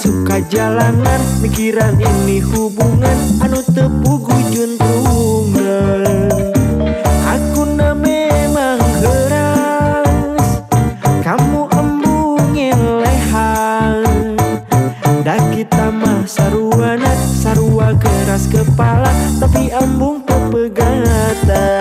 suka jalanan mikiran ini hubungan anu tepugu gujun tunggal. Aku na memang keras kamu embungin lehan. Dah kita mah saruana sarua keras kepala tapi embung pepegatan